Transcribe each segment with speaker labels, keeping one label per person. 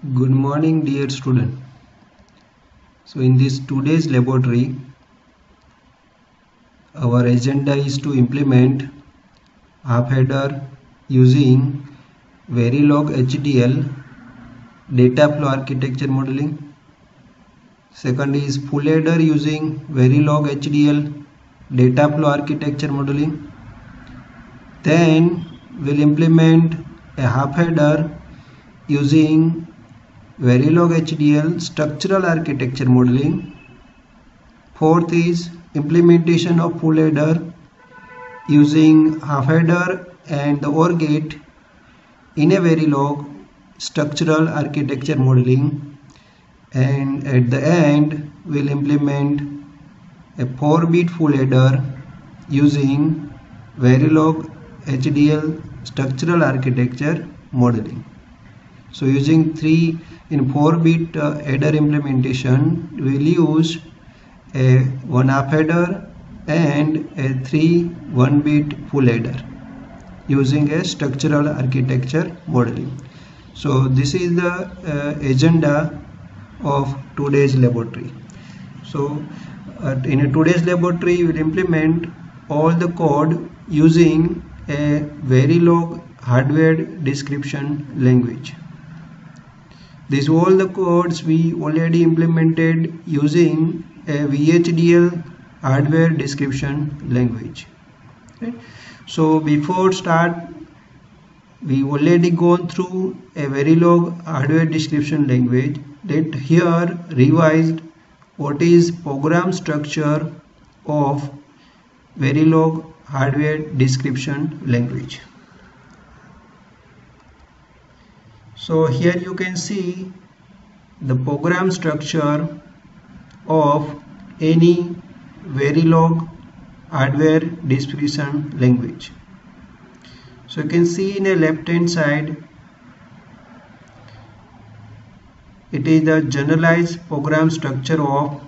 Speaker 1: Good morning dear student. So in this today's laboratory our agenda is to implement half adder using Verilog HDL data flow architecture modeling. Second is full adder using Verilog HDL data flow architecture modeling. Then we'll implement a half adder using Verilog HDL structural architecture modeling. Fourth is implementation of full adder using half adder and the OR gate in a Verilog structural architecture modeling and at the end we'll implement a 4 bit full adder using Verilog HDL structural architecture modeling. So using 3 in 4 bit uh, adder implementation we will use a 1 half adder and a 3 1 bit full adder using a structural architecture modeling. So this is the uh, agenda of today's laboratory. So uh, in a today's laboratory we will implement all the code using a Verilog hardware description language. These all the codes we already implemented using a VHDL hardware description language. Right? So before start we already gone through a Verilog hardware description language that here revised what is program structure of Verilog hardware description language. So here you can see the program structure of any Verilog hardware description language. So you can see in the left hand side it is the generalized program structure of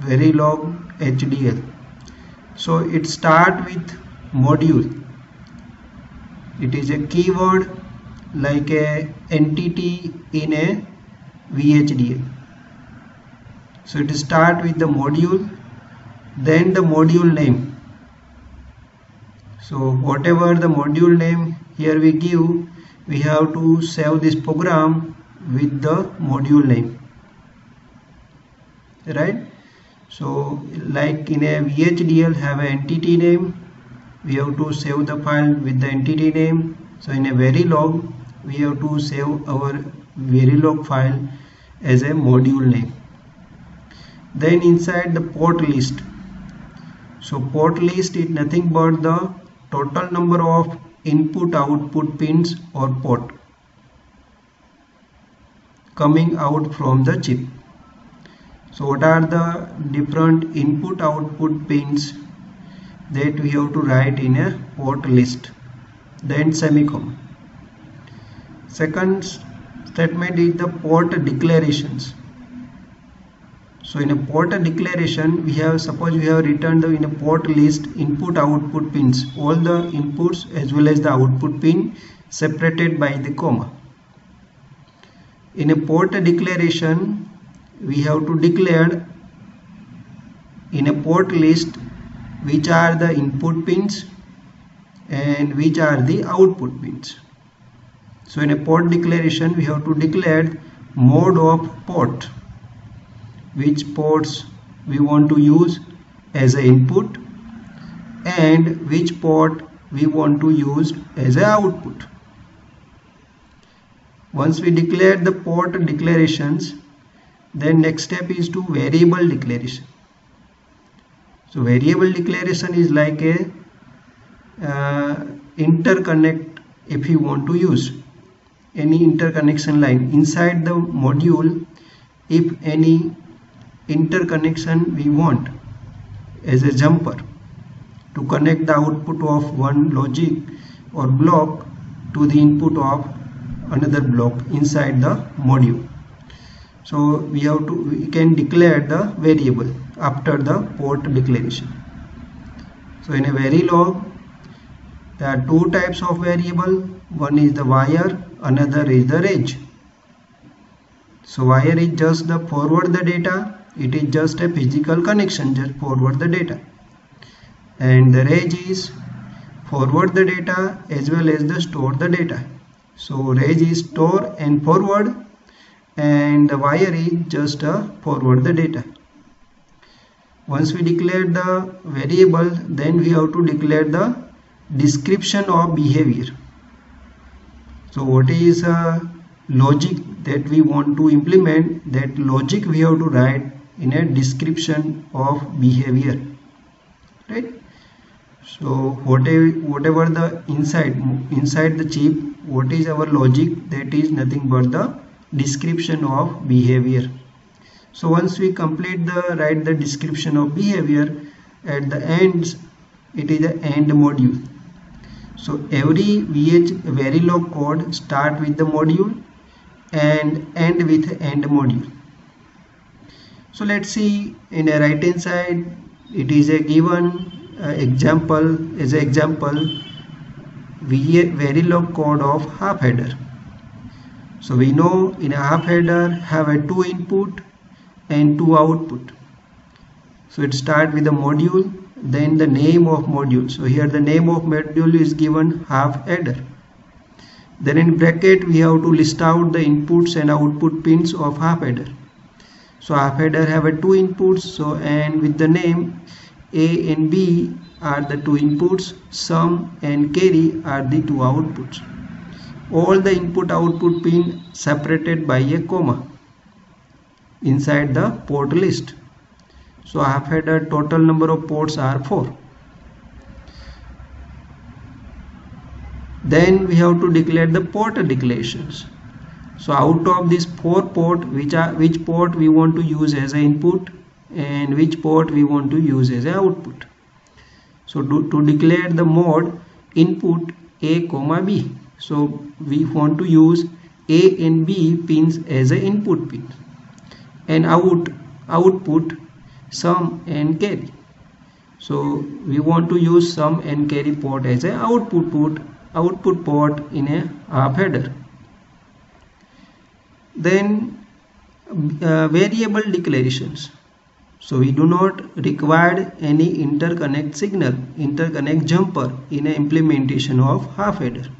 Speaker 1: Verilog HDL. So it start with module. It is a keyword like a entity in a VHDL. So it start with the module then the module name. So whatever the module name here we give we have to save this program with the module name right so like in a VHDL have an entity name we have to save the file with the entity name so in a Verilog we have to save our Verilog file as a module name. Then inside the port list. So port list is nothing but the total number of input output pins or port coming out from the chip. So what are the different input output pins that we have to write in a port list? Then semicolon second statement is the port declarations. So in a port declaration we have suppose we have written the in a port list input output pins. All the inputs as well as the output pin separated by the comma. In a port declaration we have to declare in a port list which are the input pins and which are the output pins so in a port declaration we have to declare mode of port. Which ports we want to use as an input and which port we want to use as an output. Once we declare the port declarations then next step is to variable declaration. So variable declaration is like a uh, interconnect if you want to use any interconnection line. Inside the module if any interconnection we want as a jumper to connect the output of one logic or block to the input of another block inside the module. So we have to we can declare the variable after the port declaration. So in a verilog there are two types of variable. One is the wire another is the reg. So wire is just the forward the data? It is just a physical connection just forward the data. And the reg is forward the data as well as the store the data. So reg is store and forward and the wire is just a forward the data. Once we declare the variable then we have to declare the description of behavior so what is a logic that we want to implement? That logic we have to write in a description of behavior right? So whatever whatever the inside inside the chip what is our logic? That is nothing but the description of behavior. So once we complete the write the description of behavior at the ends it is the end module so every vh verilog code start with the module and end with end module. So let's see in a right hand side it is a given uh, example as an example verilog code of half adder. So we know in a half adder have a two input and two output. So it start with the module then the name of module. So here the name of module is given half adder then in bracket we have to list out the inputs and output pins of half adder so half adder have a two inputs. So and with the name a and b are the two inputs. Sum and carry are the two outputs. All the input output pin separated by a comma inside the port list so I have had a total number of ports are 4 then we have to declare the port declarations. So out of this four port which are which port we want to use as an input and which port we want to use as an output? So to, to declare the mode input a comma b. So we want to use a and b pins as an input pin and out output sum and carry. So we want to use sum and carry port as a output port output port in a half adder then uh, variable declarations. So we do not require any interconnect signal interconnect jumper in a implementation of half adder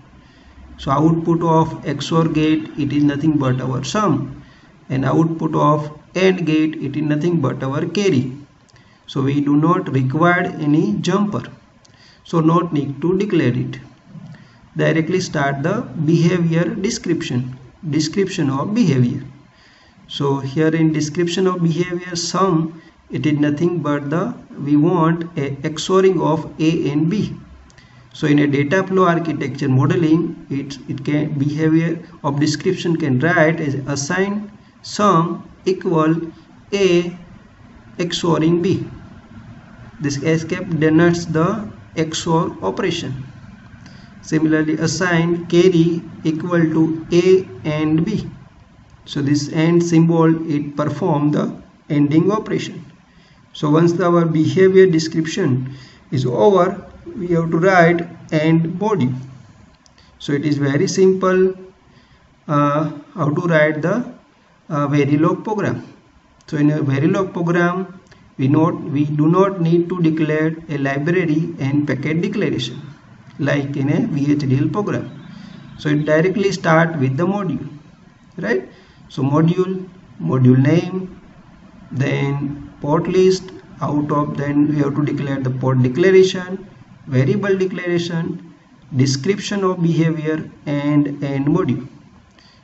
Speaker 1: so output of XOR gate it is nothing but our sum. And output of AND gate it is nothing but our carry. So we do not require any jumper. So not need to declare it. Directly start the behavior description. Description of behavior. So here in description of behavior sum it is nothing but the we want a XORing of A and B. So in a data flow architecture modeling it it can behavior of description can write as assign sum equal A XORing B. This escape denotes the XOR operation. Similarly, assign carry equal to A and B. So this AND symbol it perform the ending operation. So once our behavior description is over, we have to write AND body. So it is very simple uh, how to write the a Verilog program. So in a Verilog program, we note we do not need to declare a library and package declaration like in a VHDL program. So it directly start with the module, right? So module, module name, then port list. Out of then we have to declare the port declaration, variable declaration, description of behavior, and end module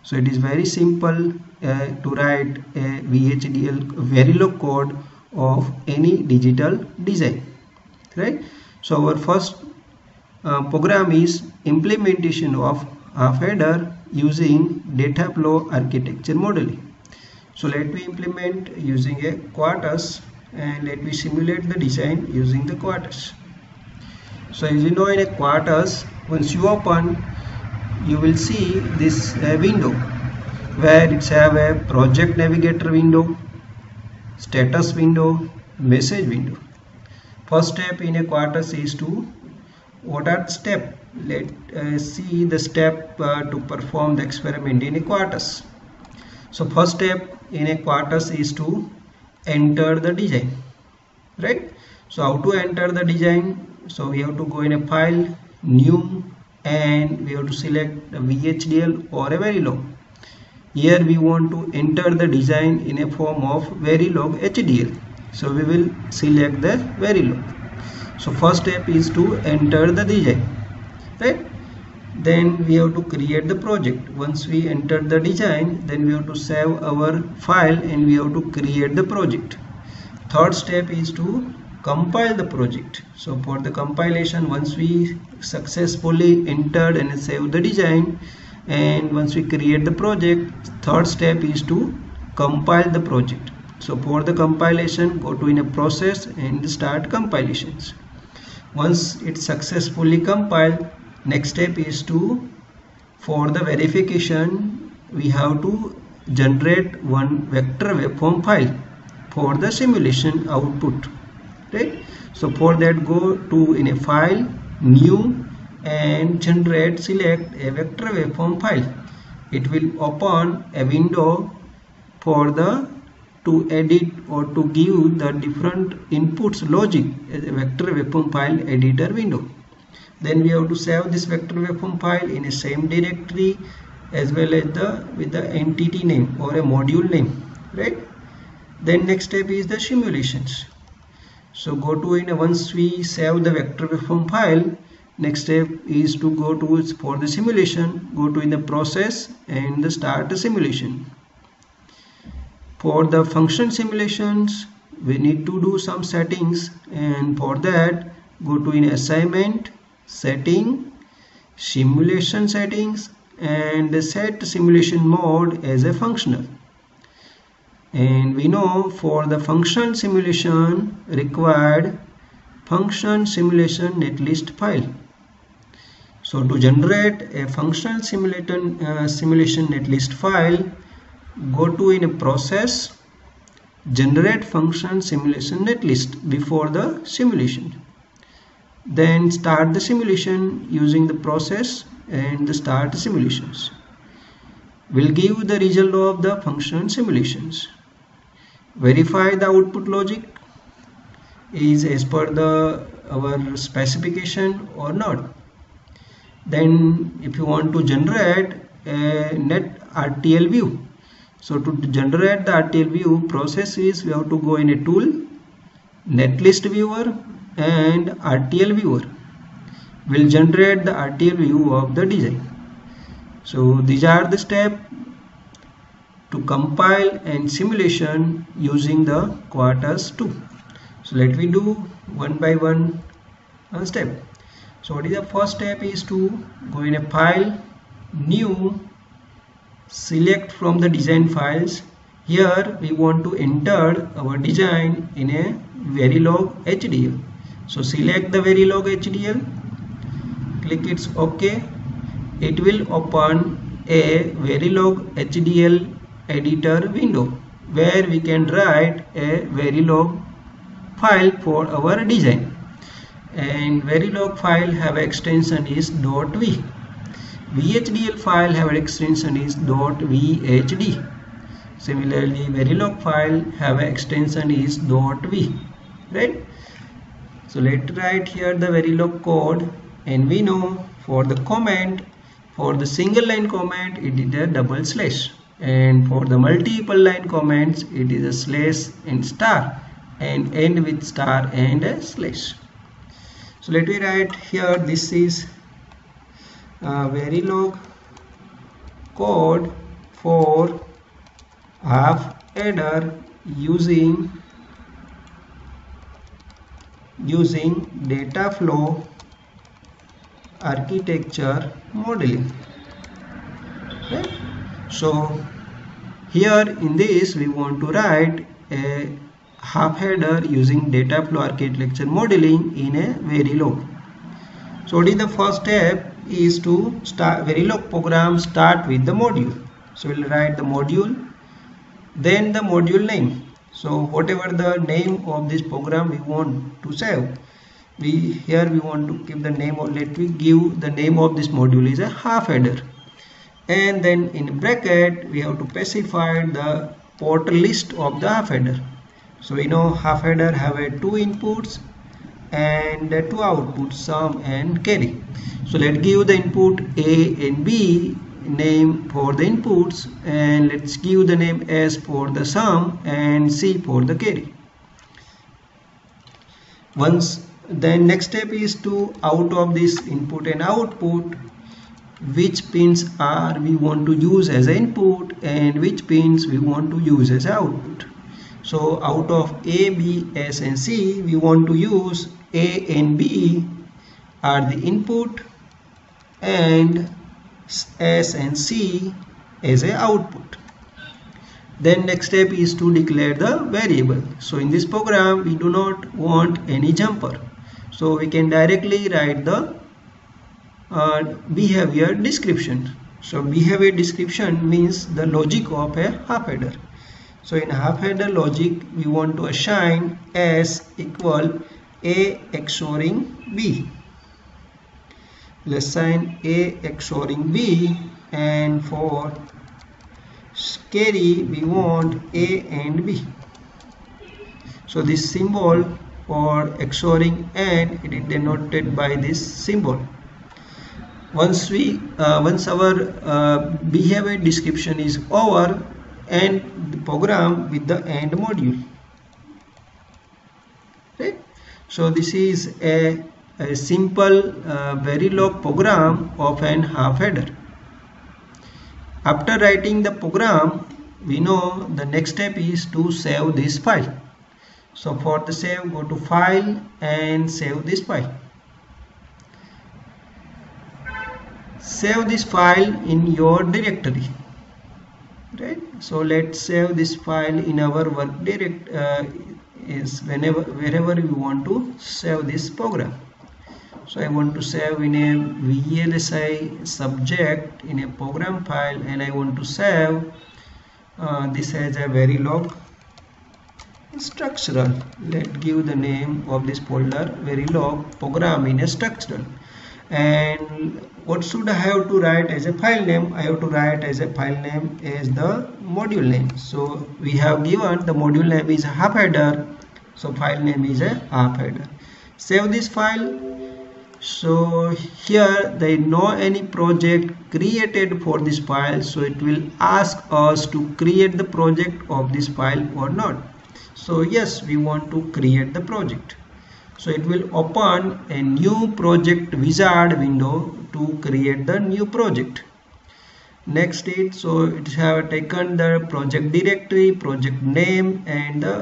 Speaker 1: so it is very simple uh, to write a VHDL Verilog code of any digital design right? So our first uh, program is implementation of a adder using data flow architecture modeling. So let me implement using a quartus and let me simulate the design using the quartus so as you know in a quartus once you open you will see this uh, window where it's have a project navigator window status window message window. First step in a quartus is to what are step? Let uh, see the step uh, to perform the experiment in a quartus so first step in a quartus is to enter the design right? So how to enter the design? So we have to go in a file new and we have to select a VHDL or a Verilog here we want to enter the design in a form of Verilog HDL so we will select the Verilog so first step is to enter the design right? Then we have to create the project. Once we enter the design then we have to save our file and we have to create the project. Third step is to compile the project. So for the compilation once we successfully entered and save the design and once we create the project third step is to compile the project. So for the compilation go to in a process and start compilations. Once it's successfully compiled next step is to for the verification we have to generate one vector waveform file for the simulation output right so for that go to in a file new and generate select a vector waveform file. It will open a window for the to edit or to give the different inputs logic as a vector waveform file editor window. Then we have to save this vector waveform file in the same directory as well as the with the entity name or a module name right? Then next step is the simulations so go to in once we save the vector waveform file next step is to go to for the simulation go to in the process and the start the simulation. For the function simulations we need to do some settings and for that go to in assignment setting simulation settings and set simulation mode as a functional and we know for the function simulation required function simulation netlist file so to generate a functional simulation, uh, simulation netlist file, go to in a process, generate function simulation netlist before the simulation. Then start the simulation using the process and the start simulations. Will give the result of the function simulations. Verify the output logic is as per the our specification or not. Then if you want to generate a net RTL view so to generate the RTL view process is we have to go in a tool netlist viewer and RTL viewer. Will generate the RTL view of the design. So these are the steps to compile and simulation using the quartus 2 so let me do one by one uh, step. So what is the first step is to go in a file new select from the design files. Here we want to enter our design in a verilog hdl so select the verilog hdl click it's ok. It will open a verilog hdl editor window where we can write a verilog file for our design and Verilog file have extension is .v. VHDL file have extension is .vhd. Similarly, Verilog file have extension is .v. Right? So let's write here the Verilog code and we know for the comment for the single line comment it is a double slash and for the multiple line comments it is a slash and star and end with star and a slash so let me write here this is a Verilog code for half adder using using data flow architecture modeling? So here in this we want to write a half adder using data flow architecture modeling in a Verilog. So what is the first step is to start Verilog program start with the module. So we'll write the module then the module name. So whatever the name of this program we want to save we here we want to give the name or let me give the name of this module is a half adder and then in bracket we have to specify the port list of the half adder. So we know half adder have a two inputs and two outputs sum and carry. So let's give the input a and b name for the inputs and let's give the name s for the sum and c for the carry. Once then next step is to out of this input and output which pins are we want to use as input and which pins we want to use as output. So out of a b s and c we want to use a and b are the input and s and c as a output. Then next step is to declare the variable. So in this program we do not want any jumper. So we can directly write the behavior description. So behavior description means the logic of a half adder. So in half adder logic we want to assign s equal a xoring b. Let's assign a xoring b and for carry we want a and b. So this symbol for xoring and it is denoted by this symbol once we uh, once our uh, behavior description is over and the program with the end module right so this is a, a simple uh, Verilog program of an half adder after writing the program, we know the next step is to save this file. So for the save, go to file and save this file. Save this file in your directory. Right. So let's save this file in our work direct uh, is whenever wherever we want to save this program so I want to save in a VLSI subject in a program file and I want to save uh, this as a very Verilog structural let's give the name of this folder Verilog program in a structural and what should I have to write as a file name? I have to write as a file name as the module name. So we have given the module name is half adder. So file name is a half adder. Save this file. So here is no any project created for this file. So it will ask us to create the project of this file or not. So yes we want to create the project so it will open a new project wizard window to create the new project. Next it so it have taken the project directory project name and the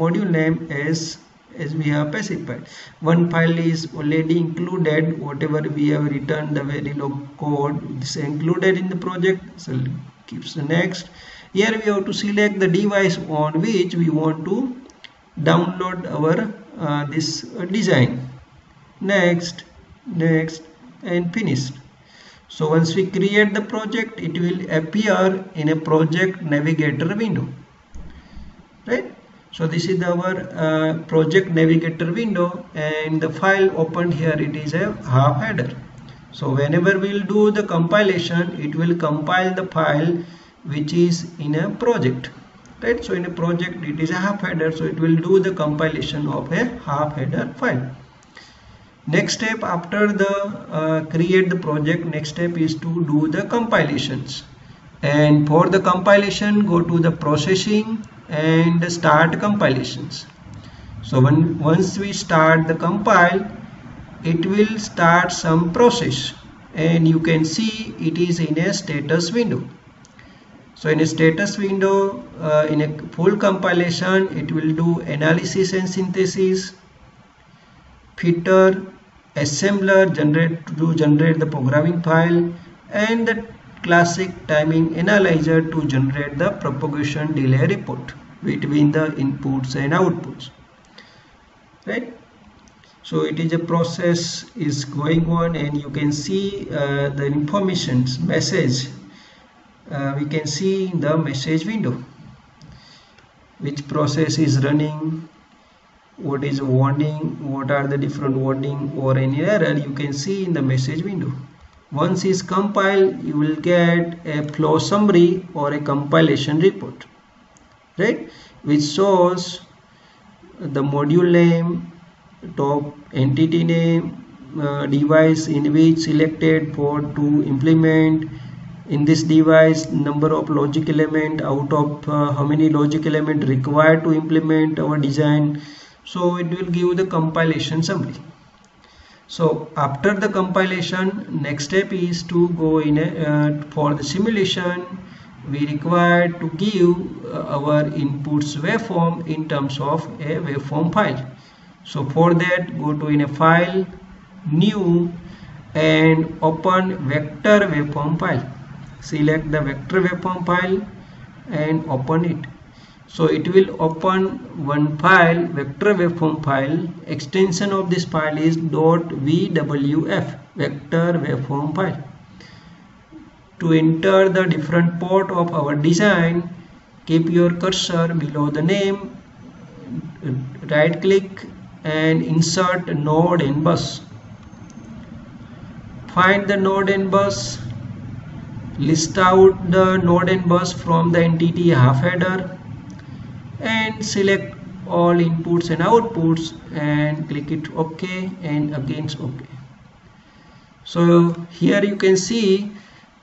Speaker 1: module name as as we have specified. One file is already included. Whatever we have written the very Verilog code is included in the project. So keeps the next. Here we have to select the device on which we want to download our uh, this uh, design. Next next and finished. So once we create the project it will appear in a project navigator window. Right? So this is our uh, project navigator window and the file opened here. It is a half adder. So whenever we'll do the compilation it will compile the file which is in a project right so in a project it is a half adder so it will do the compilation of a half adder file. Next step after the uh, create the project next step is to do the compilations. And for the compilation go to the processing and start compilations. So when once we start the compile it will start some process. And you can see it is in a status window so in a status window uh, in a full compilation it will do analysis and synthesis fitter assembler generate to generate the programming file and the classic timing analyzer to generate the propagation delay report between the inputs and outputs. Right? So it is a process is going on and you can see uh, the informations message uh, we can see in the message window which process is running what is warning what are the different warning or any error you can see in the message window. Once is compiled you will get a flow summary or a compilation report right? Which shows the module name top entity name uh, device in which selected for to implement in this device number of logic element out of uh, how many logic element required to implement our design. So it will give the compilation summary. So after the compilation next step is to go in a, uh, for the simulation we require to give uh, our inputs waveform in terms of a waveform file. So for that go to in a file new and open vector waveform file select the vector waveform file and open it. So it will open one file vector waveform file. Extension of this file is .vwf vector waveform file. To enter the different port of our design keep your cursor below the name right click and insert node and bus. Find the node and bus list out the node and bus from the entity half adder and select all inputs and outputs and click it ok and again ok. So here you can see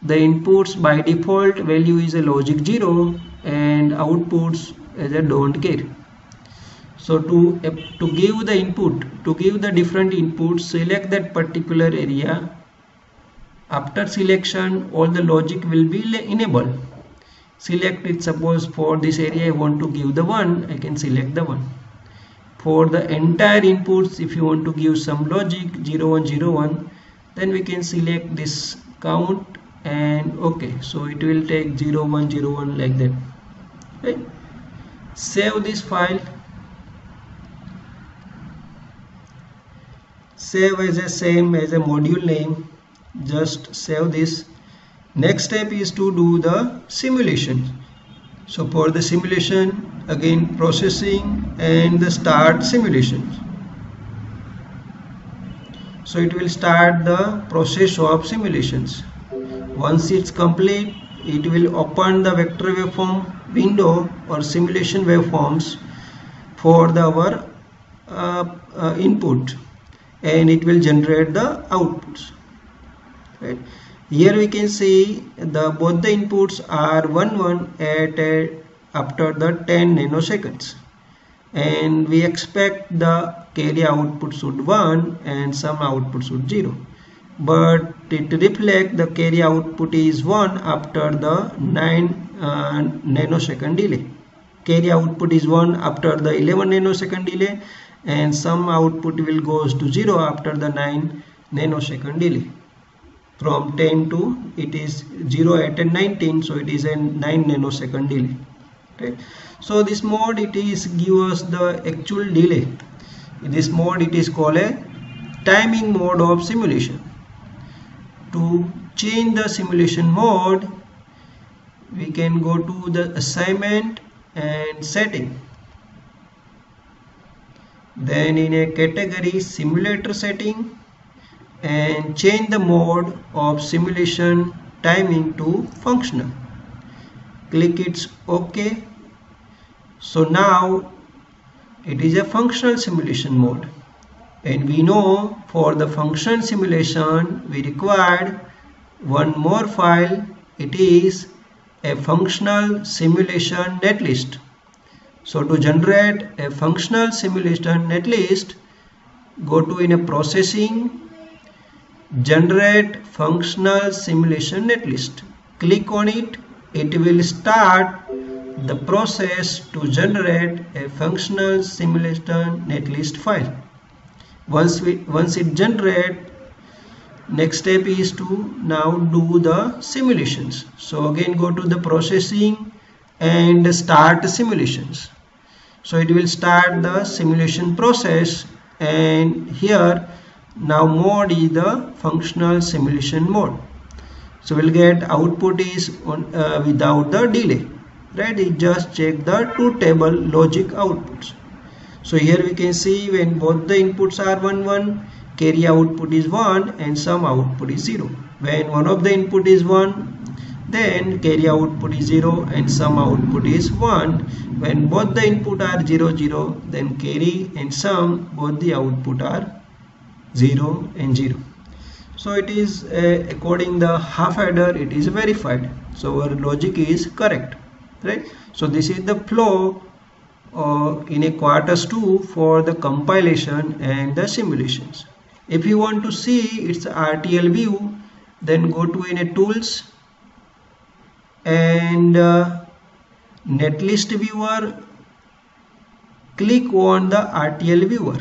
Speaker 1: the inputs by default value is a logic 0 and outputs as a don't care. So to to give the input to give the different inputs select that particular area after selection all the logic will be enabled. Select it suppose for this area I want to give the one I can select the one. For the entire inputs if you want to give some logic 0101 then we can select this count and okay so it will take 0101 like that. Right? Save this file. Save as a same as a module name just save this. Next step is to do the simulation. So for the simulation again processing and the start simulation so it will start the process of simulations. Once it's complete it will open the vector waveform window or simulation waveforms for the our uh, uh, input. And it will generate the outputs right. Here we can see the both the inputs are 1 1 at a, after the 10 nanoseconds. And we expect the carry output should 1 and sum output should 0 but it reflect the carry output is 1 after the 9 uh, nanosecond delay. Carry output is 1 after the 11 nanosecond delay and sum output will goes to 0 after the 9 nanosecond delay from 10 to it is 0 at 19 so it is a 9 nanosecond delay okay so this mode it is give us the actual delay. In this mode it is called a timing mode of simulation. To change the simulation mode we can go to the assignment and setting. Then in a category simulator setting and change the mode of simulation timing to functional. Click it's ok. So now it is a functional simulation mode. And we know for the function simulation we required one more file. It is a functional simulation netlist. So to generate a functional simulation netlist go to in a processing generate functional simulation netlist. Click on it. It will start the process to generate a functional simulation netlist file. Once we once it generate next step is to now do the simulations. So again go to the processing and start simulations. So it will start the simulation process and here now mode is the functional simulation mode. So we'll get output is on, uh, without the delay. Right? It just check the truth table logic outputs. So here we can see when both the inputs are 1 1 carry output is 1 and sum output is 0 when one of the input is 1 then carry output is 0 and sum output is 1 when both the input are 0 0 then carry and sum both the output are 0 and 0 so it is uh, according the half adder it is verified. So our logic is correct right? So this is the flow uh, in a quartus 2 for the compilation and the simulations. If you want to see its RTL view then go to in a tools and uh, netlist viewer click on the RTL viewer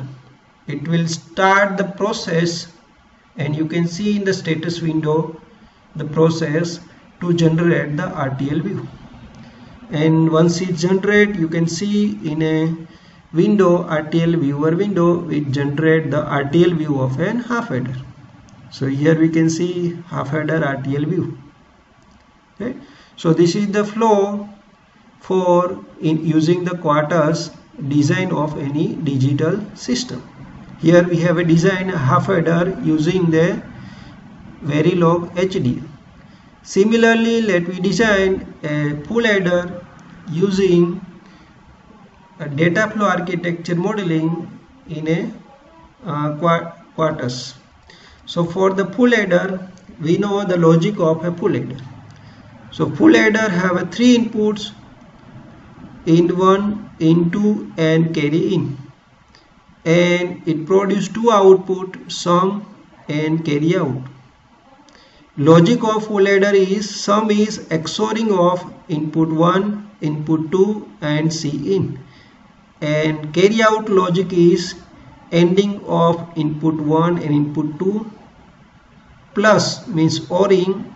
Speaker 1: it will start the process and you can see in the status window the process to generate the RTL view. And once it generate you can see in a window RTL viewer window it generate the RTL view of an half adder so here we can see half adder RTL view. Okay? So this is the flow for in using the quartus design of any digital system here we have a design half adder using the Verilog HD. Similarly, let me design a full adder using a data flow architecture modeling in a uh, quartus. So for the full adder, we know the logic of a full adder. So full adder have a three inputs in one, in two and carry in and it produce two output sum and carry out. Logic of full adder is sum is XORing of input 1 input 2 and C in. And carry out logic is ending of input 1 and input 2 plus means ORing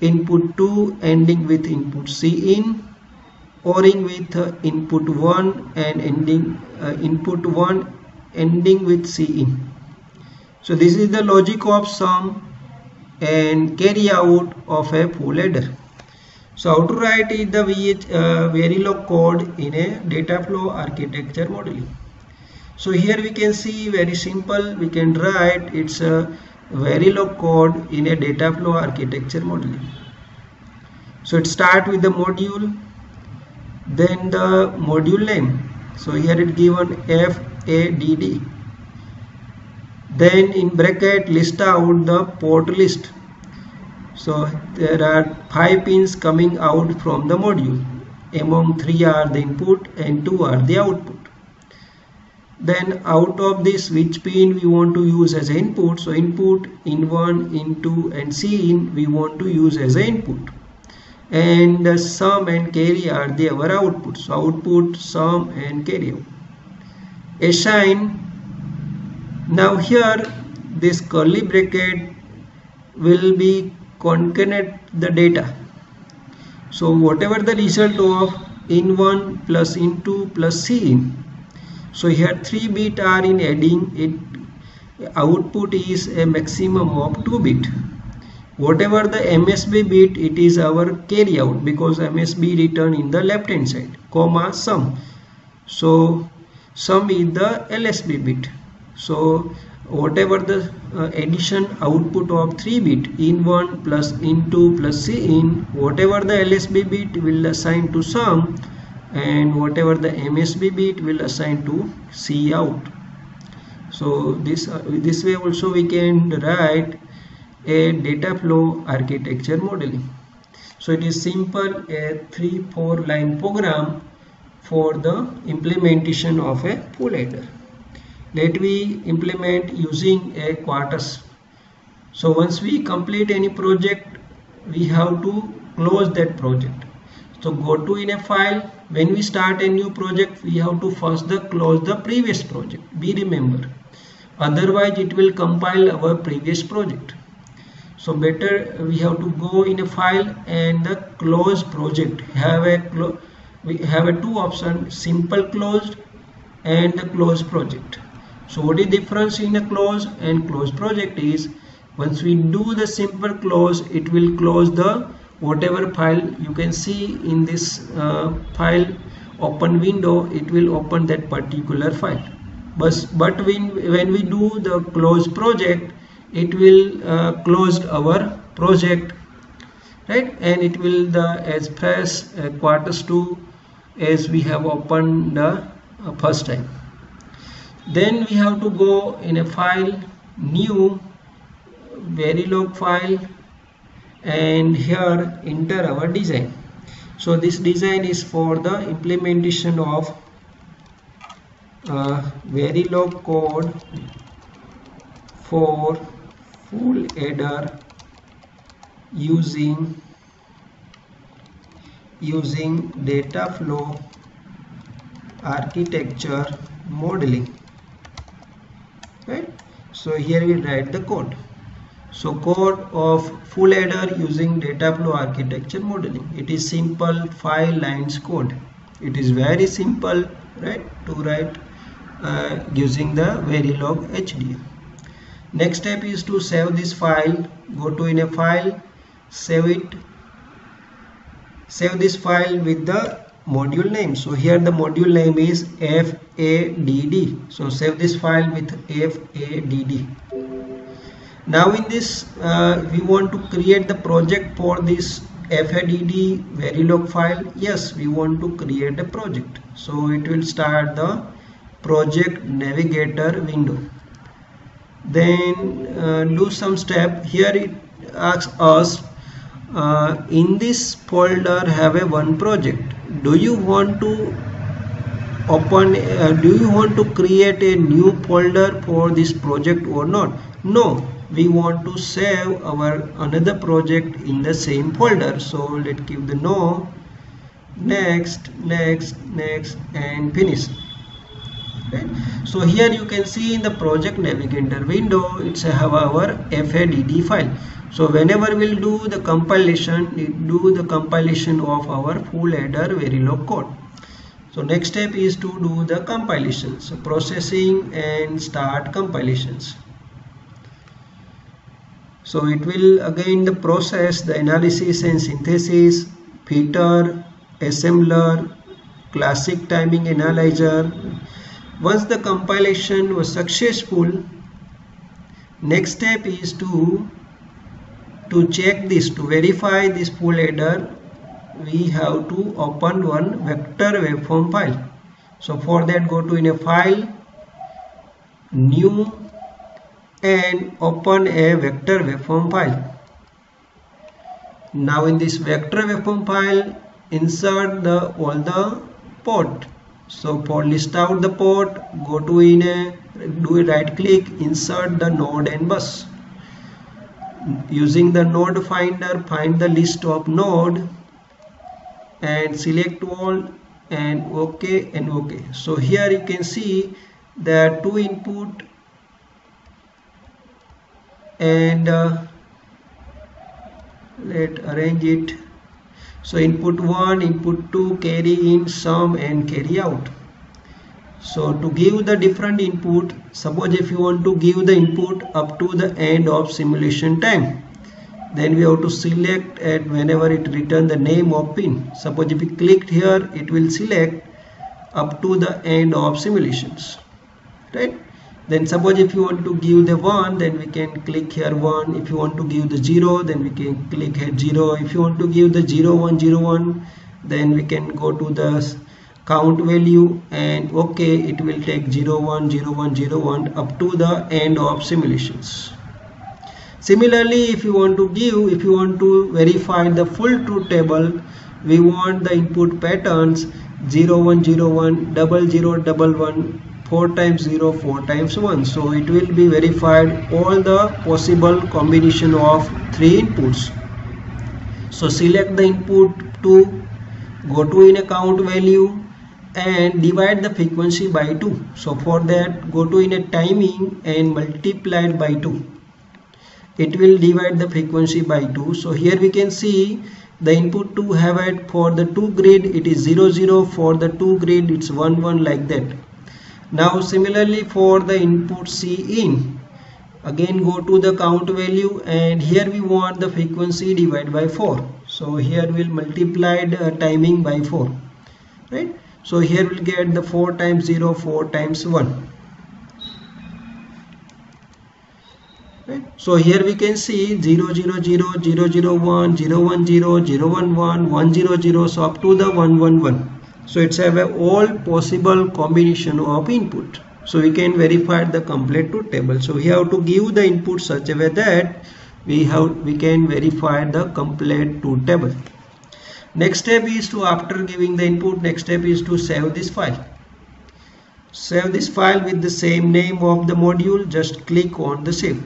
Speaker 1: input 2 ending with input C in ORing with uh, input 1 and ending uh, input 1 ending with C in. So this is the logic of sum and carry out of a full adder. So how to write is the VH, uh, Verilog code in a data flow architecture modeling. So here we can see very simple we can write it's a Verilog code in a data flow architecture modeling. So it start with the module then the module name. So here it given f a d d Then in bracket list out the port list. So there are five pins coming out from the module. Among three are the input and two are the output. Then out of this which pin we want to use as input. So input in one, in two and C in we want to use as input and sum and carry are the our output so output sum and carry assign. Now here this curly bracket will be concatenate the data. So whatever the result of in1 plus in2 plus c in. So here 3 bit are in adding. It output is a maximum of 2 bit whatever the MSB bit it is our carry out because MSB return in the left hand side comma sum. So sum is the LSB bit. So whatever the uh, addition output of 3 bit in 1 plus in 2 plus C in whatever the LSB bit will assign to sum and whatever the MSB bit will assign to C out. So this uh, this way also we can write a data flow architecture modeling so it is simple a 3 4 line program for the implementation of a adder. Let me implement using a quartus. So once we complete any project, we have to close that project. So go to in a file. When we start a new project, we have to first the close the previous project. Be remember. Otherwise, it will compile our previous project. So better we have to go in a file and the close project. Have a we have a two option simple closed and the close project so what is difference in a close and close project is once we do the simple close it will close the whatever file you can see in this uh, file open window it will open that particular file but but when when we do the close project it will uh, close our project right? And it will the as fresh uh, Quartus 2 as we have opened the uh, first time. Then we have to go in a file new verilog file and here enter our design. So this design is for the implementation of uh, verilog code for full adder using using data flow architecture modeling. Right? So here we write the code. So code of full adder using data flow architecture modeling. It is simple five lines code. It is very simple right to write uh, using the verilog HDL next step is to save this file. Go to in a file save it. Save this file with the module name. So here the module name is FADD so save this file with FADD now in this uh, we want to create the project for this FADD Verilog file. Yes we want to create a project. So it will start the project navigator window then uh, do some step. Here it asks us uh, in this folder have a one project. Do you want to open uh, do you want to create a new folder for this project or not? No. We want to save our another project in the same folder. So let's give the no. Next next next and finish right? So here you can see in the project navigator window it's our FADD file. So whenever we'll do the compilation do the compilation of our full adder Verilog code. So next step is to do the compilation so processing and start compilations. So it will again the process the analysis and synthesis fitter assembler classic timing analyzer once the compilation was successful next step is to to check this to verify this full adder we have to open one vector waveform file. So for that go to in a file new and open a vector waveform file. Now in this vector waveform file insert the all the port so for list out the port go to in a do a right click insert the node and bus. Using the node finder find the list of node and select all and ok and ok. So here you can see are two input and uh, let arrange it so input 1 input 2 carry in sum and carry out. So to give the different input suppose if you want to give the input up to the end of simulation time then we have to select at whenever it return the name of pin. Suppose if we clicked here it will select up to the end of simulations. Right then suppose if you want to give the 1 then we can click here 1 if you want to give the 0 then we can click here 0 if you want to give the 0 1 0 1 then we can go to the count value and okay it will take 0 1 0 1 0 1 up to the end of simulations. Similarly if you want to give if you want to verify the full truth table we want the input patterns 0 1 0 1 double 0 double 1 4 times 0 4 times 1 so it will be verified all the possible combination of three inputs. So select the input to go to in a count value and divide the frequency by 2 so for that go to in a timing and multiply it by 2 it will divide the frequency by 2 so here we can see the input to have it for the 2 grid it is 0 0 for the 2 grid it's 1 1 like that now similarly for the input C in again go to the count value and here we want the frequency divided by 4 so here we'll multiply the timing by 4 right? So here we'll get the 4 times 0 4 times 1 right? So here we can see 0 0 0 0 0 1 0 1 0 0 1 1 1 0 0 so up to the 1 1 1 so it's have a all possible combination of input. So we can verify the complete truth table. So we have to give the input such a way that we have we can verify the complete truth table. Next step is to after giving the input next step is to save this file. Save this file with the same name of the module just click on the save.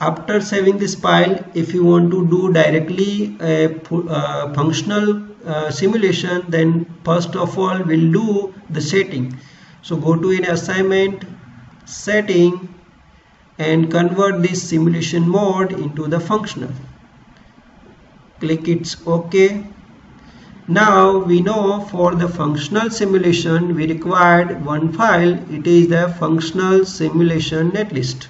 Speaker 1: After saving this file if you want to do directly a, uh, functional uh, simulation then first of all we'll do the setting. So go to an assignment setting and convert this simulation mode into the functional. Click it's ok. Now we know for the functional simulation we required one file. It is the functional simulation netlist.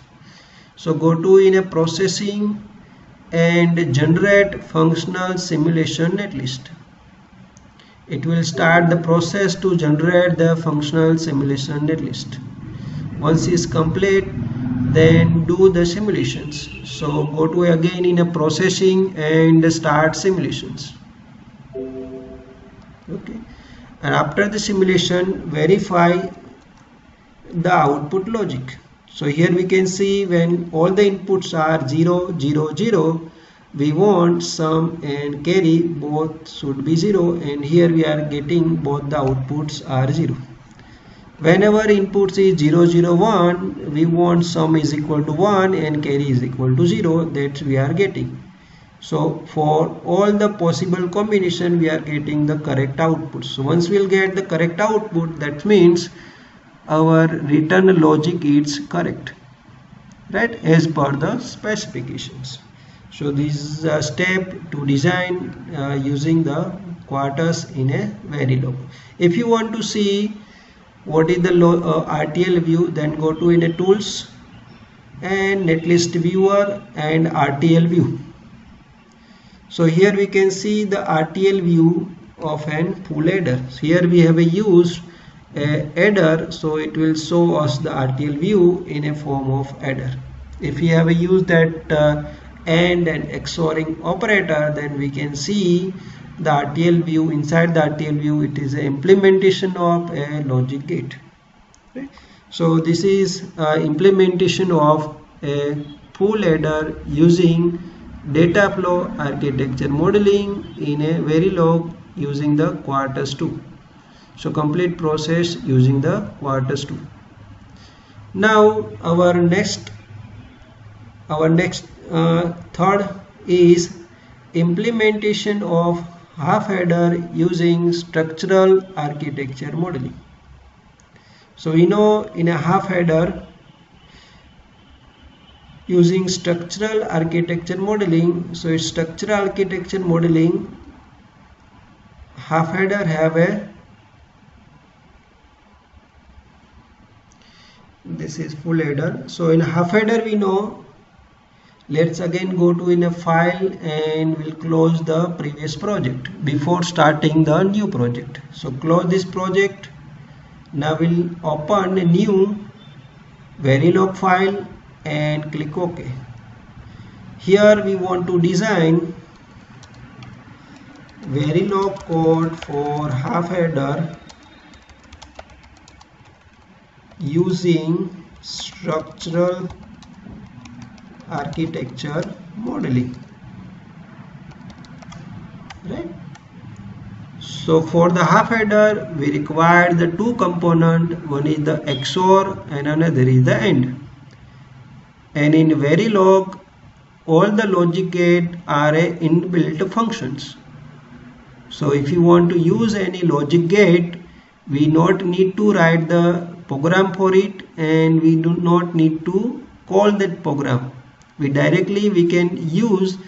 Speaker 1: So go to in a processing and generate functional simulation netlist it will start the process to generate the functional simulation netlist once it's complete then do the simulations. So go to again in a processing and start simulations. Okay. And after the simulation verify the output logic. So here we can see when all the inputs are 0 0 0 we want sum and carry both should be 0 and here we are getting both the outputs are 0 whenever inputs is 0 0 1 we want sum is equal to 1 and carry is equal to 0 that we are getting. So for all the possible combination we are getting the correct output. So once we'll get the correct output that means our return logic is correct right as per the specifications so this is a step to design uh, using the Quartus in a Verilog if you want to see what is the uh, RTL view then go to in a tools and netlist viewer and RTL view. So here we can see the RTL view of an full adder. So here we have a used a adder so it will show us the RTL view in a form of adder. If we have a use that uh, and an XORing operator then we can see the RTL view. Inside the RTL view it is an implementation of a logic gate. Right? so this is uh, implementation of a full adder using data flow architecture modeling in a Verilog using the Quartus 2 so complete process using the Quartus 2 now our next our next uh, third is implementation of half adder using structural architecture modeling. So we know in a half adder using structural architecture modeling so it's structural architecture modeling half adder have a this is full adder so in half adder we know let's again go to in a file and we'll close the previous project before starting the new project. So close this project. Now we'll open a new verilog file and click ok. Here we want to design verilog code for half adder using structural architecture modeling. Right? So for the half adder we require the two component. One is the XOR and another is the AND and in Verilog all the logic gate are inbuilt functions. So if you want to use any logic gate we not need to write the program for it and we do not need to call that program we directly we can use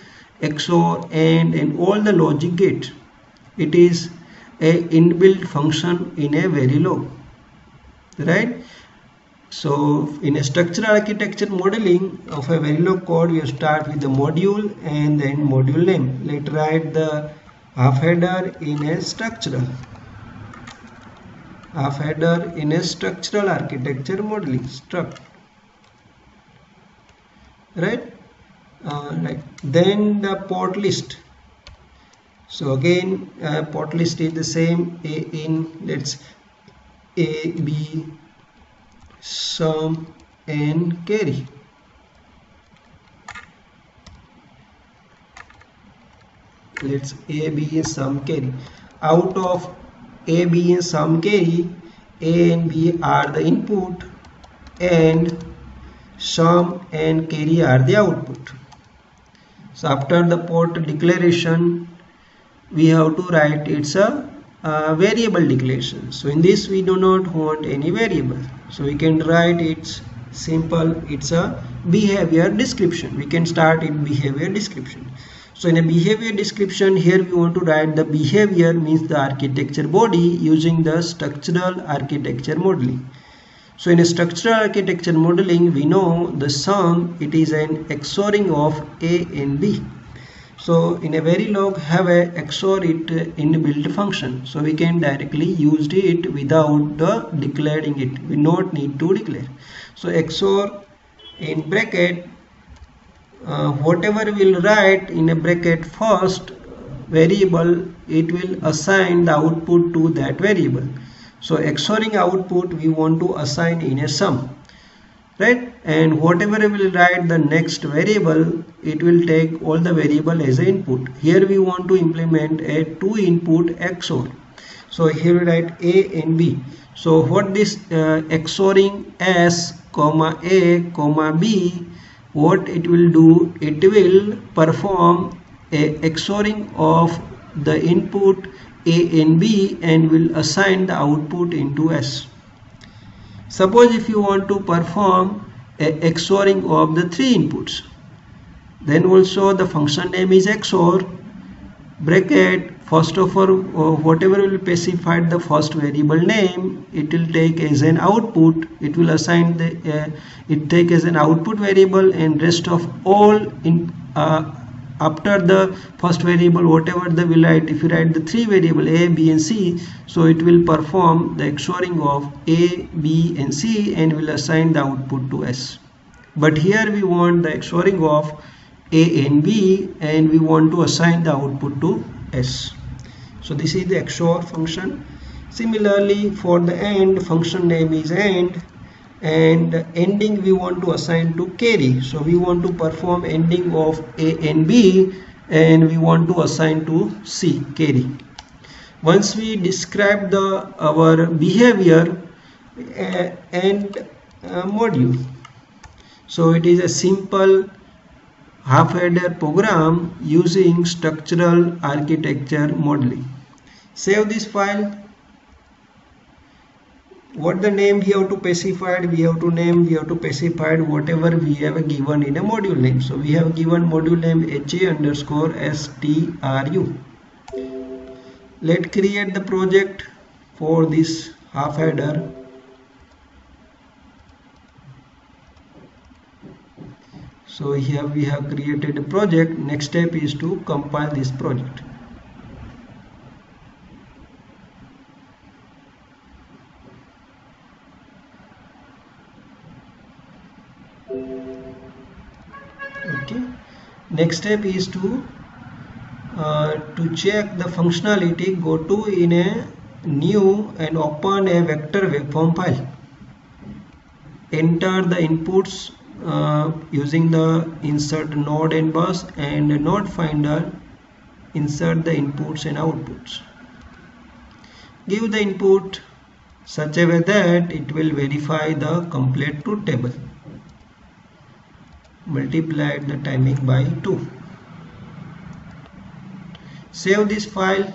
Speaker 1: XOR AND and all the logic gate. It is a inbuilt function in a Verilog right? So in a structural architecture modeling of a Verilog code we start with the module and then module name. Let's write the half adder in a structural. Half adder in a structural architecture modeling struct right? Uh, right then the port list. So again uh, port list is the same. A in let's a b sum and carry. Let's a b is sum carry. Out of a b and sum carry a and b are the input and sum and carry are the output. So after the port declaration we have to write it's a, a variable declaration. So in this we do not want any variable. So we can write it's simple it's a behavior description. We can start in behavior description. So in a behavior description here we want to write the behavior means the architecture body using the structural architecture modeling so in a structural architecture modeling, we know the sum, it is an XORing of A and B. So in a Verilog have a XOR it inbuilt function. So we can directly use it without the declaring it. We not need to declare. So XOR in bracket, uh, whatever we'll write in a bracket first variable, it will assign the output to that variable. So XORing output we want to assign in a sum right? And whatever we will write the next variable it will take all the variable as an input. Here we want to implement a two input XOR so here we write A and B. So what this uh, XORing S comma A comma B what it will do it will perform a XORing of the input a and B and will assign the output into S. Suppose if you want to perform a XORing of the three inputs, then also the function name is XOR bracket first of all uh, whatever will specify the first variable name it will take as an output it will assign the uh, it take as an output variable and rest of all in uh, after the first variable whatever the will write if you write the three variable a b and c so it will perform the XORing of a b and c and will assign the output to s. But here we want the XORing of a and b and we want to assign the output to s. So this is the XOR function. Similarly for the AND function name is AND and ending we want to assign to carry so we want to perform ending of a and b and we want to assign to c carry once we describe the our behavior uh, and uh, module. So it is a simple half adder program using structural architecture modeling. Save this file what the name we have to specify we have to name we have to specify whatever we have given in a module name. So we have given module name ha underscore stru let create the project for this half adder. So here we have created a project. Next step is to compile this project next step is to uh, to check the functionality go to in a new and open a vector waveform file. Enter the inputs uh, using the insert node and bus and node finder insert the inputs and outputs. Give the input such a way that it will verify the complete truth table multiplied the timing by 2 save this file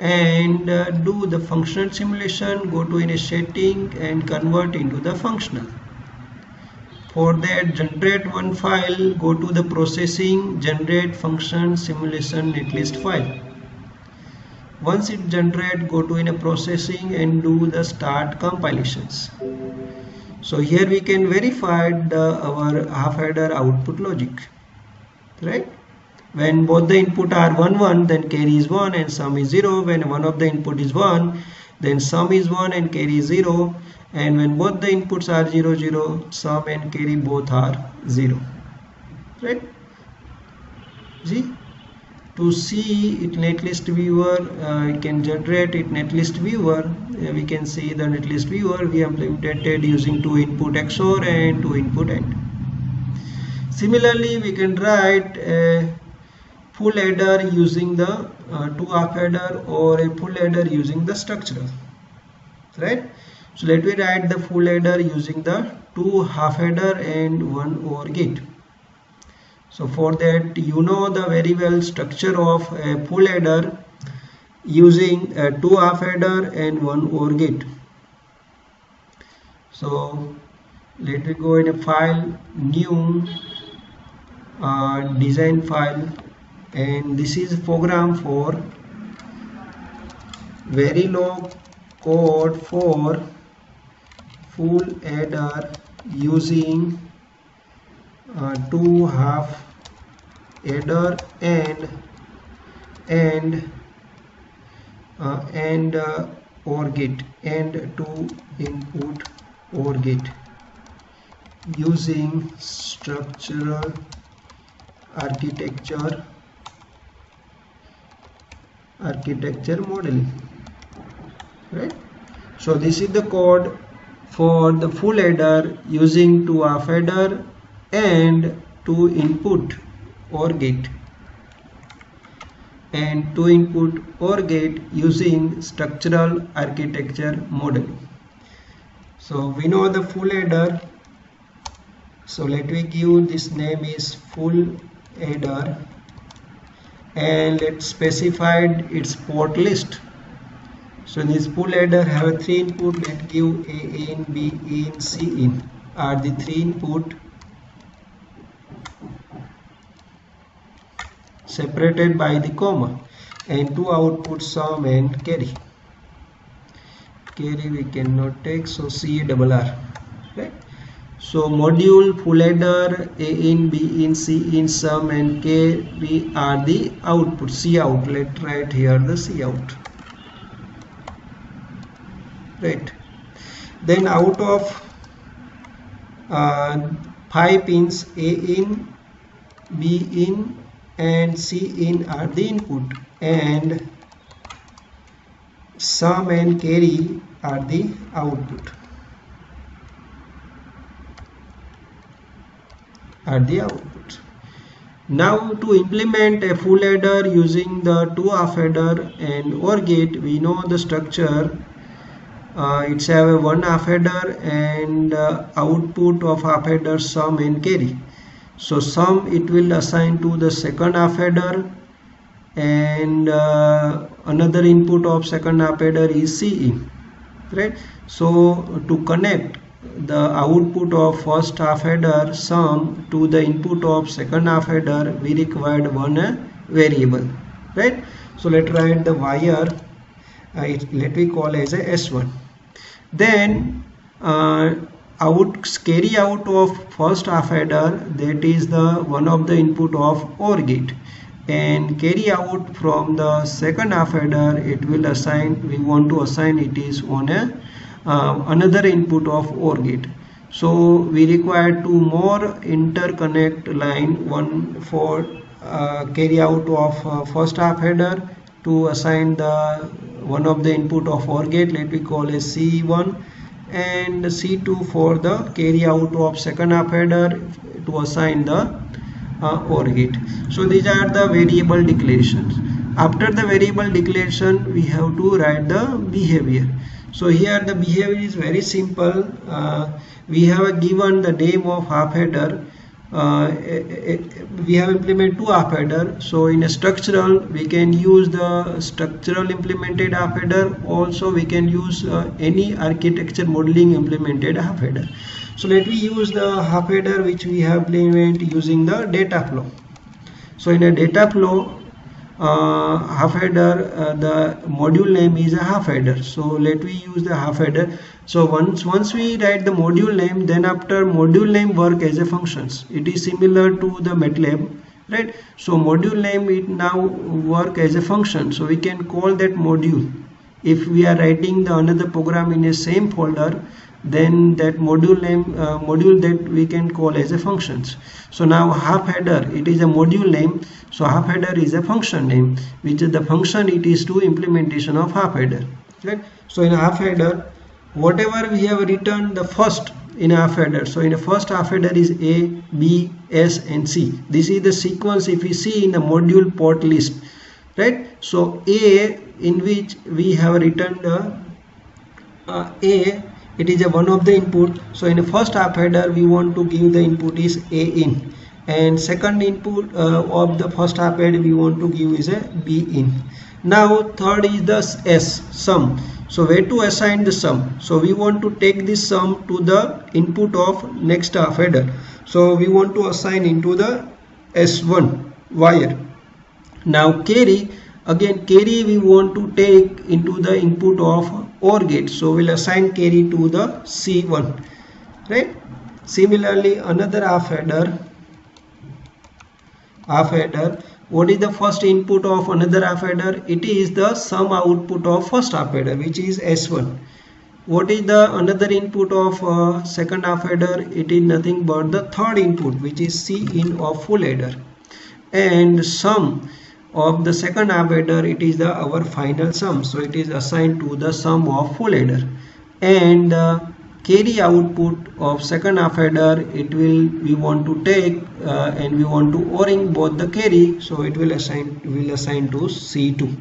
Speaker 1: and uh, do the functional simulation go to any setting and convert into the functional. For that generate one file go to the processing generate function simulation netlist file. Once it generate go to in a processing and do the start compilations so here we can verify the, our half adder output logic right? When both the input are 1 1 then carry is 1 and sum is 0 when one of the input is 1 then sum is 1 and carry is 0 and when both the inputs are 0 0 sum and carry both are 0 right? See to see it netlist viewer uh, it can generate it netlist viewer. Uh, we can see the netlist viewer. We have implemented using two input XOR and two input AND similarly we can write a full adder using the uh, two half adder or a full adder using the structural right? So let me write the full adder using the two half adder and one OR gate so for that you know the very well structure of a full adder using a two half adder and one OR gate. So let me go in a file new uh, design file and this is program for Verilog code for full adder using uh, two half adder and and uh, and uh, OR gate and two input OR gate. Using structural architecture architecture modeling right? So this is the code for the full adder using two half adder and to input OR gate and to input OR gate using structural architecture model. So we know the full adder so let me give this name is full adder and let's specify its port list. So this full adder have three input. Let give a in b in c in are the three input separated by the comma and two outputs sum and carry. Carry we cannot take so c double r right? So module full adder a in b in c in sum and carry are the output c out let write here the c out. Right. Then out of uh, 5 pins a in b in and C in are the input and sum and carry are the output. Are the output. Now to implement a full adder using the two half adder and OR gate we know the structure. Uh, it's have a one half adder and uh, output of half adder sum and carry so sum it will assign to the second half adder and uh, another input of second half adder is CE right? So to connect the output of first half adder sum to the input of second half adder we required one uh, variable right? So let's write the wire uh, it, let me call as a s1 then uh, out carry out of first half adder that is the one of the input of OR gate and carry out from the second half adder it will assign we want to assign it is on a uh, another input of OR gate so we require two more interconnect line one for uh, carry out of uh, first half adder to assign the one of the input of OR gate let me call as C1 and C2 for the carry out of second half adder to assign the uh, OR. So these are the variable declarations. After the variable declaration, we have to write the behavior. So here the behavior is very simple. Uh, we have given the name of half adder uh, eh, we have implemented two half adder. So in a structural we can use the structural implemented half adder. Also we can use uh, any architecture modeling implemented half adder. So let me use the half adder which we have implemented using the data flow. So in a data flow uh, half adder uh, the module name is a half adder. So let me use the half adder. So once once we write the module name then after module name work as a functions it is similar to the MATLAB right? So module name it now work as a function. So we can call that module. If we are writing the another program in a same folder then that module name uh, module that we can call as a functions. So now half adder it is a module name. So half adder is a function name which is the function it is to implementation of half adder right? So in half adder whatever we have written the first in half adder. So in the first half adder is a b s and c. This is the sequence if we see in the module port list right? So a in which we have written the uh, a it is a one of the input. So in the first half adder we want to give the input is a in. And second input uh, of the first half adder we want to give is a b in. Now third is the s sum. So where to assign the sum? So we want to take this sum to the input of next half adder. So we want to assign into the s1 wire. Now carry again carry we want to take into the input of OR gate. So we'll assign carry to the C1 right? Similarly another half adder. Half adder. What is the first input of another half adder? It is the sum output of first half adder which is S1 what is the another input of uh, second half adder? It is nothing but the third input which is C in of full adder. And sum of the second half adder it is the our final sum. So it is assigned to the sum of full adder and uh, carry output of second half adder it will we want to take uh, and we want to o-ring both the carry. So it will assign will assign to c2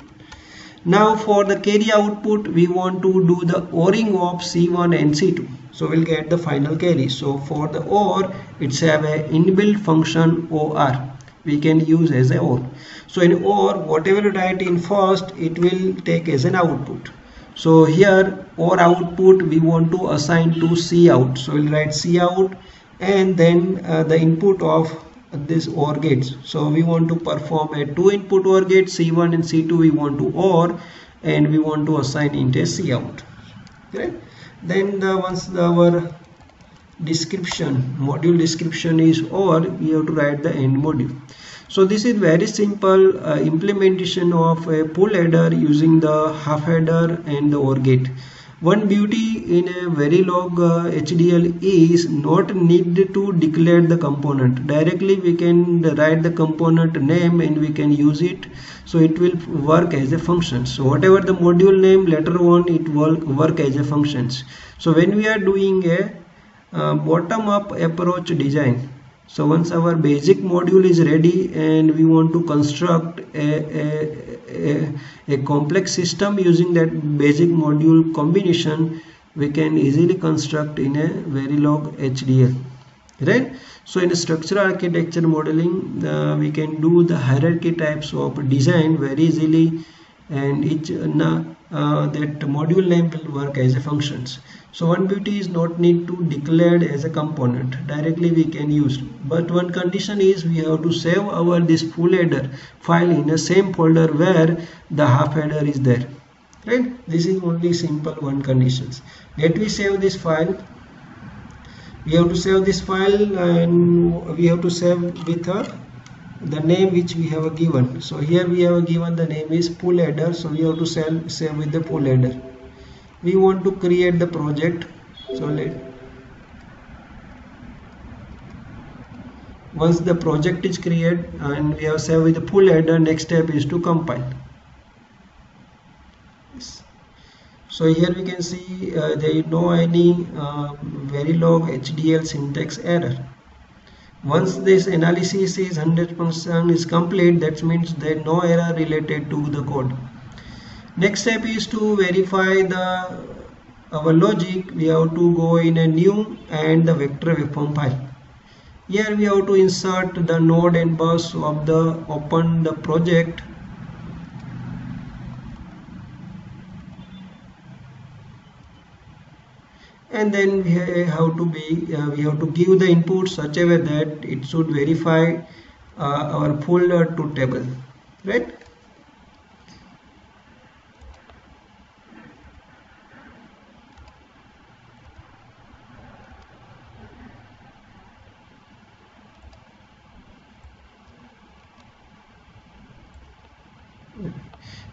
Speaker 1: now for the carry output we want to do the o-ring of c1 and c2 so we'll get the final carry. So for the or it's have a inbuilt function or we can use as a or so in or whatever you write in first it will take as an output. So here or output we want to assign to c out. So we'll write c out and then uh, the input of this OR gates so we want to perform a two input OR gate C1 and C2 we want to OR and we want to assign into C out. Okay then the once the, our description module description is over we have to write the end module. So this is very simple uh, implementation of a full adder using the half adder and the OR gate. One beauty in a Verilog uh, HDL is not need to declare the component. Directly we can write the component name and we can use it. So it will work as a function. So whatever the module name later on it will work as a functions. So when we are doing a uh, bottom up approach design. So once our basic module is ready and we want to construct a, a, a, a complex system using that basic module combination we can easily construct in a Verilog HDL right? So in structural architecture modeling uh, we can do the hierarchy types of design very easily and each uh, uh, that module name will work as a functions so one beauty is not need to declared as a component directly we can use. But one condition is we have to save our this full adder file in the same folder where the half adder is there. Right? This is only simple one conditions. Let me save this file. We have to save this file and we have to save with a the name which we have given. So here we have given the name is full adder. So we have to save, save with the full adder we want to create the project. So let once the project is created and we have saved with the full adder next step is to compile. So here we can see uh, there is no any uh, Verilog HDL syntax error. Once this analysis is 100% is complete that means there is no error related to the code next step is to verify the our logic. We have to go in a new and the vector waveform file. Here we have to insert the node and bus of the open the project. And then we have to be uh, we have to give the input such a way that it should verify uh, our folder to table right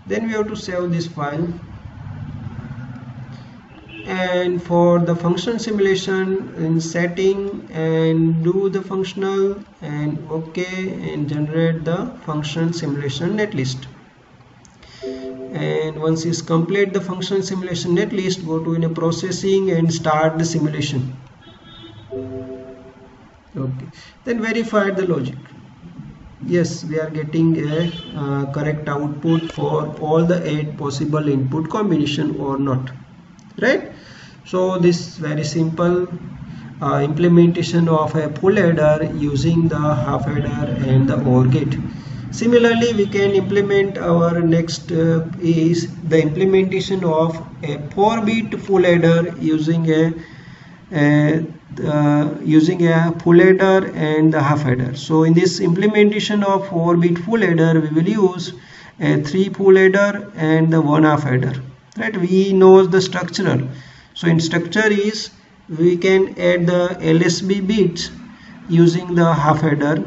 Speaker 1: then we have to save this file. And for the function simulation in setting and do the functional and ok and generate the function simulation netlist. And once is complete the function simulation netlist go to in a processing and start the simulation. Okay then verify the logic yes we are getting a uh, correct output for all the eight possible input combination or not right? So this very simple uh, implementation of a full adder using the half adder and the OR gate. Similarly we can implement our next uh, is the implementation of a 4 bit full adder using a, a uh, using a full adder and the half adder so in this implementation of 4 bit full adder we will use a 3 full adder and the 1 half adder right? We know the structural. So in structure is we can add the LSB bits using the half adder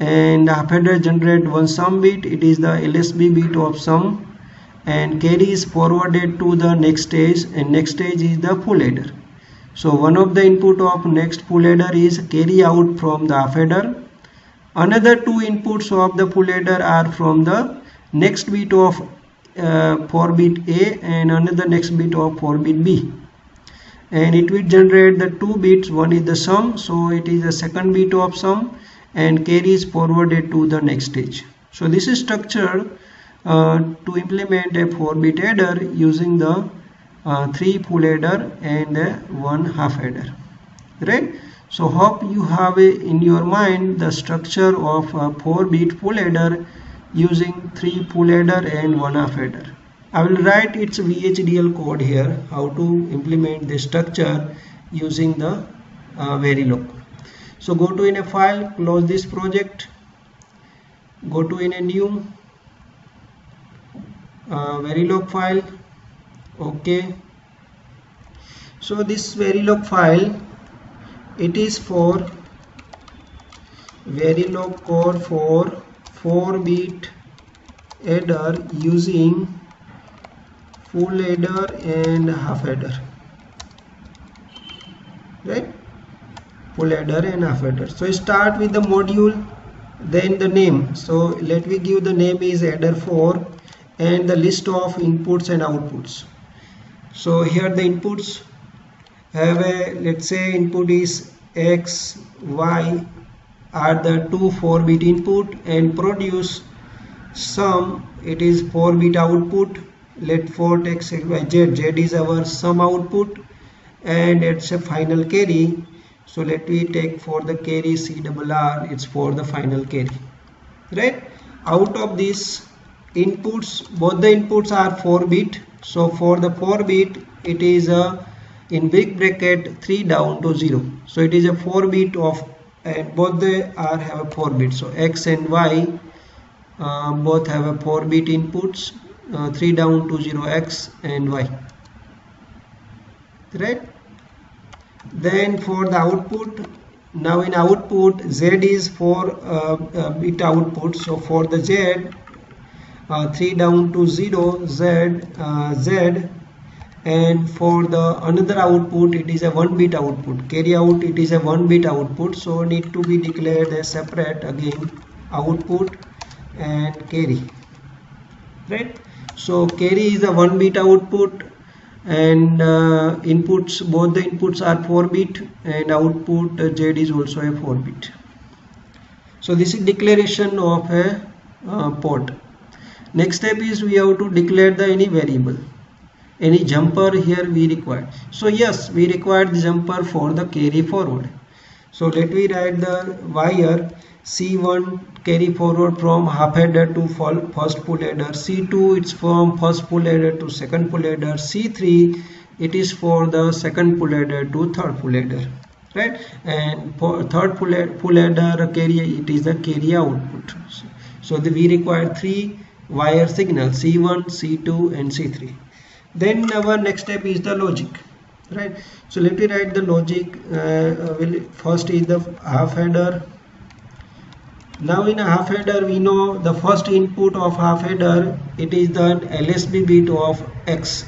Speaker 1: and half adder generate one sum bit. It is the LSB bit of sum and carry is forwarded to the next stage and next stage is the full adder so one of the input of next full adder is carry out from the adder. Another two inputs of the full adder are from the next bit of uh, 4 bit A and another next bit of 4 bit B. And it will generate the two bits. One is the sum. So it is the second bit of sum and carries forwarded to the next stage. So this is structure uh, to implement a 4 bit adder using the uh, three full adder and uh, one half adder. Right? So hope you have a, in your mind the structure of a 4 bit full adder using three full adder and one half adder. I will write its VHDL code here how to implement the structure using the uh, Verilog so go to in a file close this project. Go to in a new uh, Verilog file okay. So this verilog file it is for verilog core for 4 bit adder using full adder and half adder right? Full adder and half adder so start with the module then the name. So let me give the name is adder 4 and the list of inputs and outputs so here the inputs have a let's say input is x y are the two 4 bit input and produce sum it is 4 bit output let for x y z z is our sum output and it's a final carry. So let me take for the carry c double r it's for the final carry right? Out of this inputs both the inputs are 4 bit so for the 4 bit it is a in big bracket 3 down to 0 so it is a 4 bit of and both they are have a 4 bit so x and y uh, both have a 4 bit inputs uh, 3 down to 0 x and y. Right? Then for the output now in output z is for uh, uh bit output. So for the z uh, 3 down to 0 z uh, z. And for the another output it is a one bit output. Carry out it is a one bit output. So need to be declared as separate again output and carry. Right? So carry is a one bit output and uh, inputs both the inputs are 4 bit and output uh, z is also a 4 bit so this is declaration of a uh, port next step is we have to declare the any variable. Any jumper here we require. So yes we require the jumper for the carry forward. So let me write the wire c1 carry forward from half adder to first full adder c2 it's from first full adder to second full adder c3 it is for the second full adder to third full adder right? And for third full, full adder carry it is the carry output. So the, we require three wire signal C1, C2 and C3. Then our next step is the logic right? So let me write the logic uh, will first is the half adder now in a half adder we know the first input of half adder it is the LSB bit of X.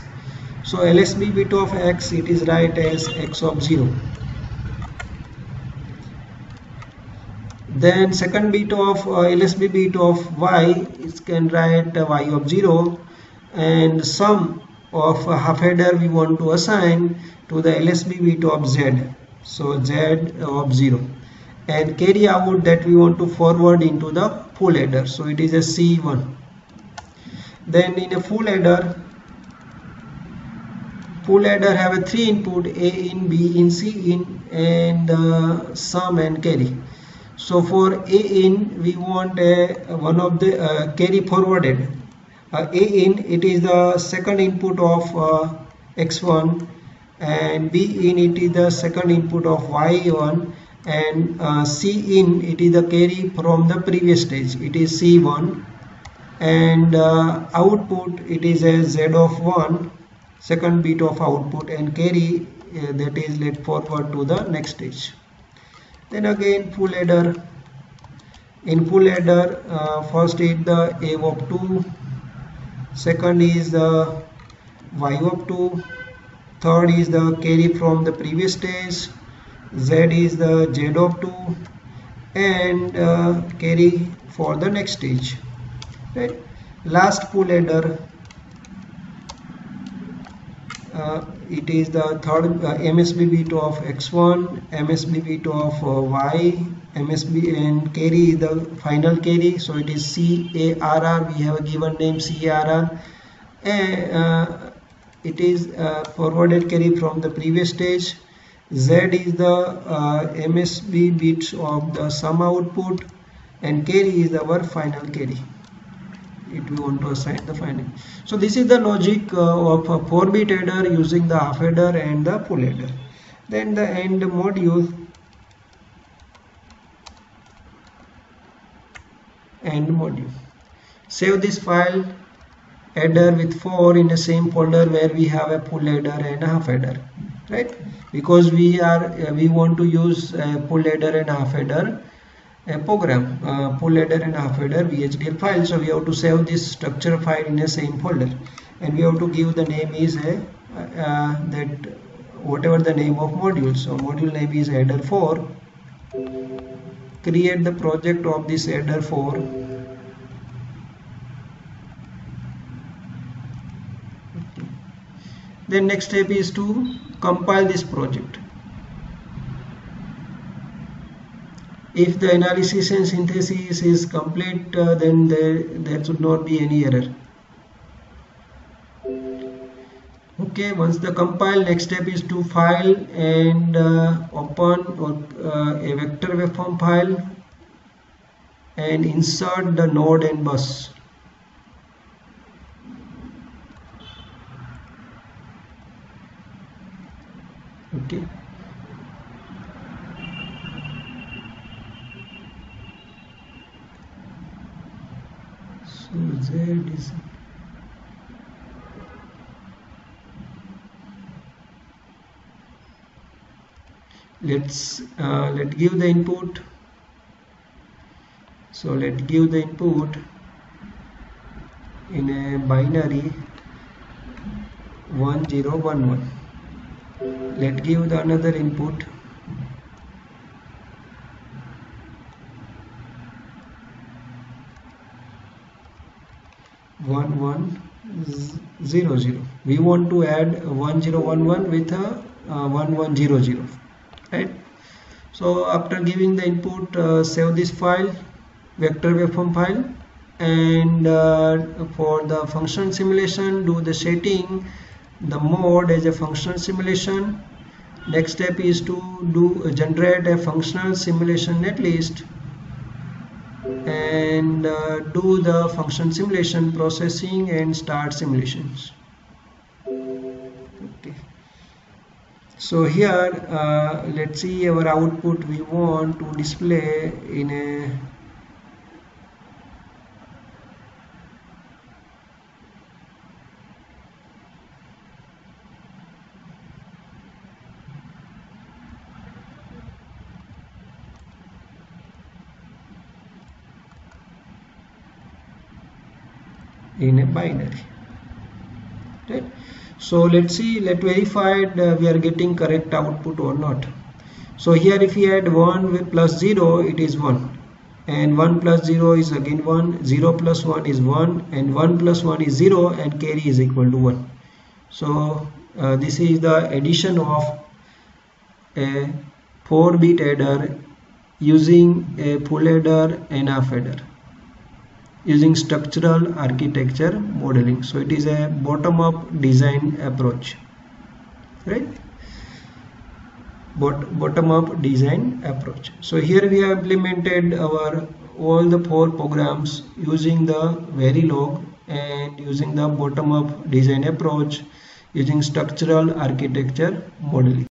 Speaker 1: So lsb bit of x it is right as x of 0 then second bit of uh, lsb bit of y is can write uh, y of 0 and sum of a half adder we want to assign to the lsb bit of z. So z of 0 and carry out that we want to forward into the full adder so it is a c1 then in a full adder full adder have a three input a in b in c in and uh, sum and carry so for a in we want a one of the uh, carry forwarded. Uh, a in it is the second input of uh, x1 and b in it is the second input of y1 and uh, c in it is the carry from the previous stage. It is c1 and uh, output it is a z of 1 second bit of output and carry uh, that is led forward to the next stage then again full adder in full adder uh, first is the a of 2 second is the y of 2 third is the carry from the previous stage. Z is the z of 2 and uh, carry for the next stage. Right? Last full adder uh, it is the third uh, MSB bit of x1 MSB bit of uh, y MSB and carry is the final carry so it is CARR we have a given name CARR uh, it is uh, forwarded carry from the previous stage. Z is the uh, MSB bits of the sum output and carry is our final carry it we want to assign the final so this is the logic uh, of a 4 bit adder using the half adder and the full adder then the end module end module. Save this file adder with 4 in the same folder where we have a full adder and a half adder right? Because we are uh, we want to use a full adder and half adder a program uh, full adder and half adder vhdl file. So we have to save this structure file in the same folder. And we have to give the name is a uh, that whatever the name of module. So module name is adder 4 create the project of this adder 4 then next step is to compile this project if the analysis and synthesis is complete uh, then there, there should not be any error. Okay once the compile next step is to file and uh, open or, uh, a vector waveform file and insert the node and bus. Okay let's uh, let give the input. So let give the input in a binary 1011 let give the another input one one zero zero. We want to add one zero one one with a uh, one one zero zero right? So after giving the input uh, save this file vector waveform file and uh, for the function simulation do the setting. The mode as a functional simulation. Next step is to do generate a functional simulation netlist and uh, do the function simulation processing and start simulations. Okay. So here uh, let's see our output we want to display in a in a binary. Right? So let's see let verify uh, we are getting correct output or not. So here if we add 1 plus 0 it is 1 and 1 plus 0 is again 1 0 plus 1 is 1 and 1 plus 1 is 0 and carry is equal to 1 so uh, this is the addition of a 4 bit adder using a full adder and half adder using structural architecture modeling. So it is a bottom up design approach right? Bot bottom up design approach. So here we have implemented our all the four programs using the verilog and using the bottom up design approach using structural architecture modeling